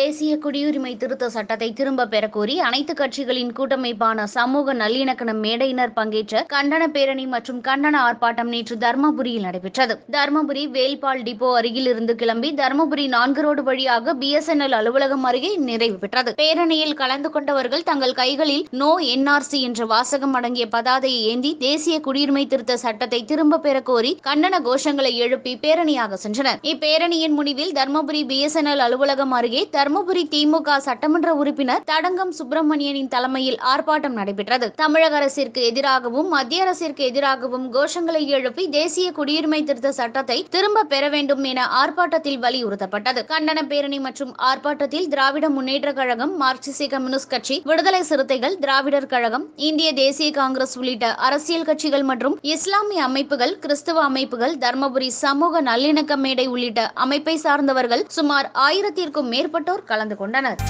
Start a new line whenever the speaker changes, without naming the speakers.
தேசிய குடியுரிமை திருத்த சட்டத்தை திரும்ப பெறக்கோரி அனைத்து கட்சிகளின் கூட்டமைப்பான சமூக நல்லிணக்கண மேடையினர் பங்கேற்ற கண்டன பேரணி மற்றும் கண்டன ஆர்ப்பாட்டம் நேற்று தர்மபுரியில் நடைபெற்றது. தர்மபுரி வேல்பால் டிப்போ அருகில் இருந்து கிளம்பி தர்மபுரி நான்கு ரோடு வழியாக பிஎஸ்என்எல் அலுவலகம் அருகே நிறைவு பெற்றது. பேரணியில் கலந்து கொண்டவர்கள் தங்கள் கைகளில் நோ என்ஆர்சி என்ற வாசகம் அடங்கிய பதாதையை ஏந்தி தேசிய குடியுரிமை திருத்த சட்டத்தை திரும்ப பெற கோரி கண்டன கோஷங்களை எழுப்பி பேரணியாக சென்றனர். இப்பேரணியின் முடிவில் தர்மபுரி பிஎஸ்என்எல் அலுவலகம் அருகே தருமபுரி திமுக சட்டமன்ற உறுப்பினர் தடங்கம் சுப்பிரமணியனின் தலைமையில் ஆர்ப்பாட்டம் நடைபெற்றது. தமிழக அரசிற்கு எதிராகவும் மத்திய அரசிற்கு எதிராகவும் கோஷங்களை எழுப்பி தேசிய குடியுரிமை திருத்த சட்டத்தை திரும்ப பெற வேண்டும் என ஆர்ப்பாட்டத்தில் வலியுறுத்தப்பட்டது. கண்டன பேரணி மற்றும் ஆர்ப்பாட்டத்தில் திராவிட முன்னேற்ற கழகம் மார்க்சிஸ்ட் கம்யூனிஸ்ட் கட்சி விடுதலை சிறுத்தைகள் திராவிடர் கழகம் இந்திய தேசிய காங்கிரஸ் உள்ளிட்ட அரசியல் கட்சிகள் மற்றும் இஸ்லாமிய அமைப்புகள் கிறிஸ்தவ அமைப்புகள் தர்மபுரி சமூக நல்லிணக்க மேடை உள்ளிட்ட அமைப்பை சார்ந்தவர்கள் சுமார் ஆயிரத்திற்கும் மேற்பட்ட உள்ளிட்டோர் கலந்து கொண்டனர்